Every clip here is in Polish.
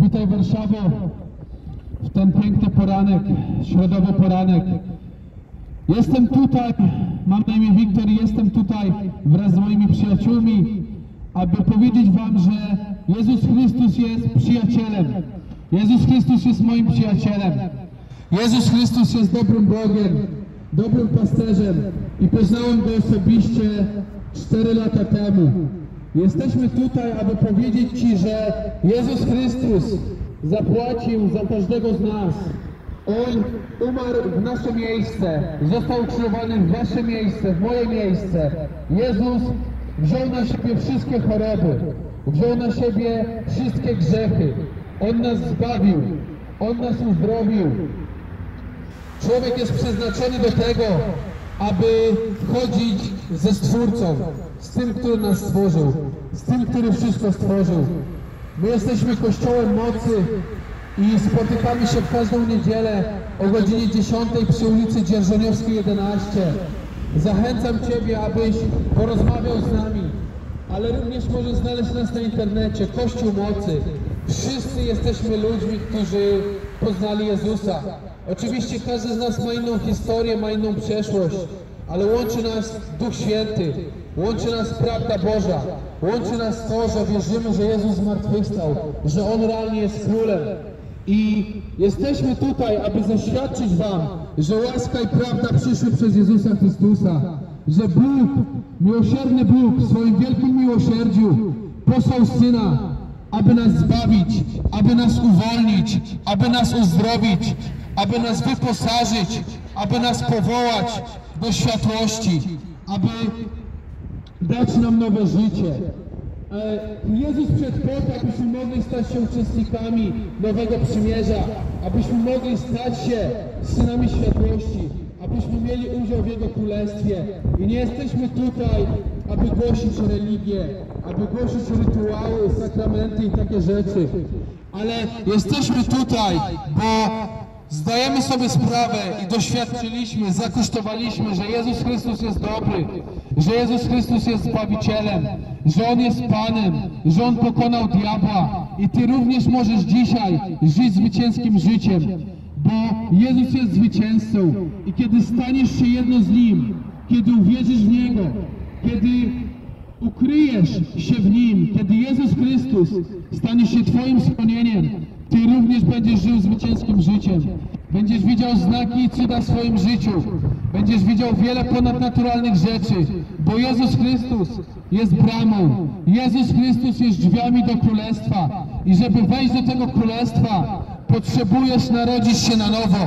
Witaj Warszawo w ten piękny poranek, środowy poranek. Jestem tutaj, mam na imię Wiktor i jestem tutaj wraz z moimi przyjaciółmi, aby powiedzieć Wam, że Jezus Chrystus jest przyjacielem. Jezus Chrystus jest moim przyjacielem. Jezus Chrystus jest dobrym Bogiem, dobrym pasterzem i poznałem Go osobiście 4 lata temu. Jesteśmy tutaj, aby powiedzieć Ci, że Jezus Chrystus zapłacił za każdego z nas. On umarł w nasze miejsce, został ukrzyżowany w wasze miejsce, w moje miejsce. Jezus wziął na siebie wszystkie choroby, wziął na siebie wszystkie grzechy. On nas zbawił, On nas uzdrowił. Człowiek jest przeznaczony do tego, aby chodzić ze Stwórcą, z tym, który nas stworzył, z tym, który wszystko stworzył. My jesteśmy Kościołem Mocy i spotykamy się w każdą niedzielę o godzinie 10 przy ulicy Dzierżoniowskiej 11. Zachęcam Ciebie, abyś porozmawiał z nami, ale również możesz znaleźć nas na internecie, Kościół Mocy. Wszyscy jesteśmy ludźmi, którzy poznali Jezusa. Oczywiście każdy z nas ma inną historię, ma inną przeszłość, ale łączy nas Duch Święty, łączy nas prawda Boża, łączy nas to, że wierzymy, że Jezus zmartwychwstał, że On realnie jest Królem. I jesteśmy tutaj, aby zaświadczyć Wam, że łaska i prawda przyszły przez Jezusa Chrystusa, że Bóg, miłosierny Bóg w swoim wielkim miłosierdziu posłał Syna, aby nas zbawić, aby nas uwolnić, aby nas uzdrowić, aby nas wyposażyć, aby nas powołać do światłości, aby dać nam nowe życie. E, Jezus przed po to, abyśmy mogli stać się uczestnikami nowego przymierza, abyśmy mogli stać się synami światłości, abyśmy mieli udział w Jego Królestwie. I nie jesteśmy tutaj, aby głosić religię, aby głosić rytuały, sakramenty i takie rzeczy, ale jesteśmy tutaj, bo Zdajemy sobie sprawę i doświadczyliśmy, zakosztowaliśmy, że Jezus Chrystus jest dobry, że Jezus Chrystus jest Zbawicielem, że On jest Panem, że On pokonał diabła i Ty również możesz dzisiaj żyć zwycięskim życiem, bo Jezus jest zwycięzcą i kiedy staniesz się jedno z Nim, kiedy uwierzysz w Niego, kiedy ukryjesz się w Nim, kiedy Jezus Chrystus stanie się Twoim schronieniem, będziesz żył zwycięskim życiem. Będziesz widział znaki i cuda w swoim życiu. Będziesz widział wiele ponadnaturalnych rzeczy, bo Jezus Chrystus jest bramą. Jezus Chrystus jest drzwiami do Królestwa. I żeby wejść do tego Królestwa, potrzebujesz narodzić się na nowo.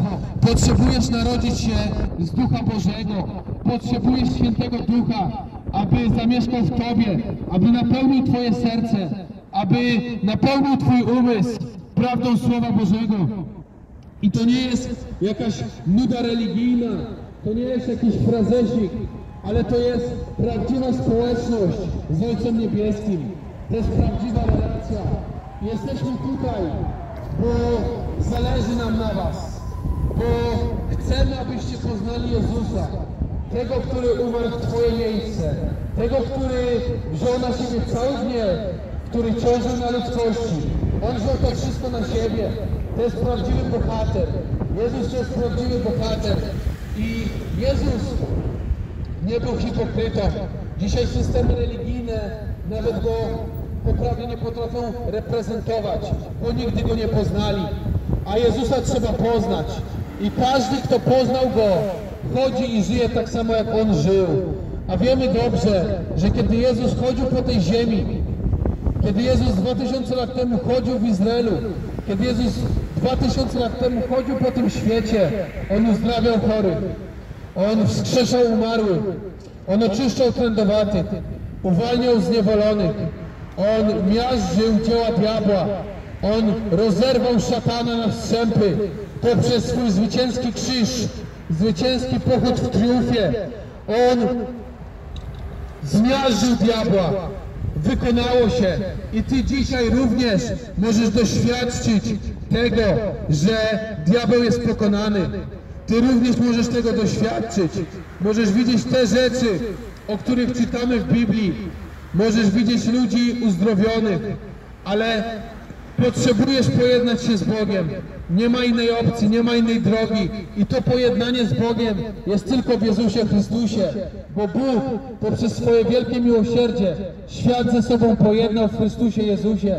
Potrzebujesz narodzić się z Ducha Bożego. Potrzebujesz Świętego Ducha, aby zamieszkał w Tobie, aby napełnił Twoje serce, aby napełnił Twój umysł prawdą Słowa Bożego. I to nie jest jakaś nuda religijna, to nie jest jakiś frazesik, ale to jest prawdziwa społeczność z Ojcem Niebieskim. To jest prawdziwa relacja. Jesteśmy tutaj, bo zależy nam na Was, bo chcemy, abyście poznali Jezusa, tego, który umarł w Twoje miejsce, tego, który wziął na siebie cały gniew, który ciążył na ludzkości. On wziął to wszystko na siebie. To jest prawdziwy bohater. Jezus to jest prawdziwy bohater. I Jezus nie był hipokrytą. Dzisiaj systemy religijne nawet go poprawnie nie potrafią reprezentować, bo nigdy go nie poznali. A Jezusa trzeba poznać. I każdy, kto poznał go, chodzi i żyje tak samo, jak on żył. A wiemy dobrze, że kiedy Jezus chodził po tej ziemi, kiedy Jezus 2000 lat temu chodził w Izraelu, kiedy Jezus 2000 lat temu chodził po tym świecie, On uzdrawiał chorych, On wskrzeszał umarłych, On oczyszczał trędowatych, uwalniał zniewolonych, On miażdżył dzieła diabła, On rozerwał szatana na strzępy. Poprzez swój zwycięski krzyż, zwycięski pochód w triumfie. On zmiażdżył diabła, wykonało się i Ty dzisiaj również możesz doświadczyć tego, że diabeł jest pokonany. Ty również możesz tego doświadczyć. Możesz widzieć te rzeczy, o których czytamy w Biblii. Możesz widzieć ludzi uzdrowionych, ale Potrzebujesz pojednać się z Bogiem. Nie ma innej opcji, nie ma innej drogi. I to pojednanie z Bogiem jest tylko w Jezusie Chrystusie. Bo Bóg poprzez swoje wielkie miłosierdzie świat ze sobą pojednał w Chrystusie Jezusie.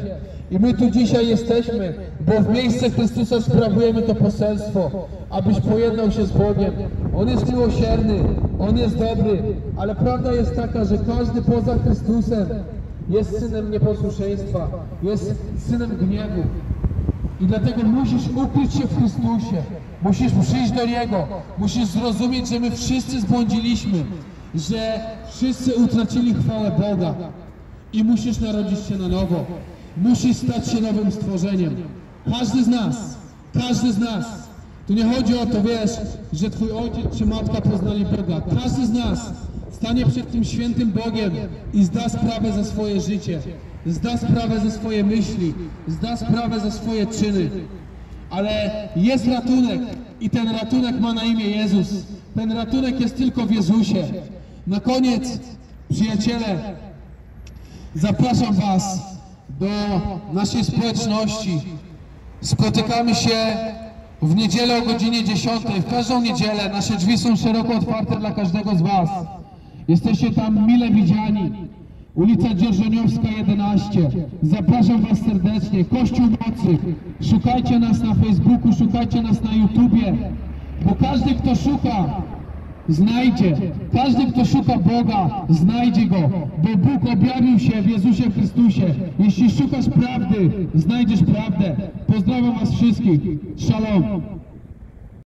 I my tu dzisiaj jesteśmy, bo w miejsce Chrystusa sprawujemy to poselstwo, abyś pojednał się z Bogiem. On jest miłosierny, On jest dobry, ale prawda jest taka, że każdy poza Chrystusem jest synem nieposłuszeństwa, jest synem gniewu. I dlatego musisz ukryć się w Chrystusie. Musisz przyjść do Niego. Musisz zrozumieć, że my wszyscy zbłądziliśmy, że wszyscy utracili chwałę Boga. I musisz narodzić się na nowo. Musisz stać się nowym stworzeniem. Każdy z nas, każdy z nas. Tu nie chodzi o to, wiesz, że Twój ojciec czy matka poznali Boga. Każdy z nas stanie przed tym świętym Bogiem i zda sprawę za swoje życie. Zda sprawę za swoje myśli. Zda sprawę za swoje czyny. Ale jest ratunek i ten ratunek ma na imię Jezus. Ten ratunek jest tylko w Jezusie. Na koniec, przyjaciele, zapraszam Was do naszej społeczności. Spotykamy się w niedzielę o godzinie 10. W każdą niedzielę nasze drzwi są szeroko otwarte dla każdego z Was. Jesteście tam mile widziani. Ulica Dzierżoniowska 11. Zapraszam Was serdecznie. Kościół Mocy. Szukajcie nas na Facebooku, szukajcie nas na YouTubie. Bo każdy, kto szuka, znajdzie. Każdy, kto szuka Boga, znajdzie Go, bo Bóg objawił się w Jezusie Chrystusie. Jeśli szukasz prawdy, znajdziesz prawdę. Pozdrawiam Was wszystkich. Shalom.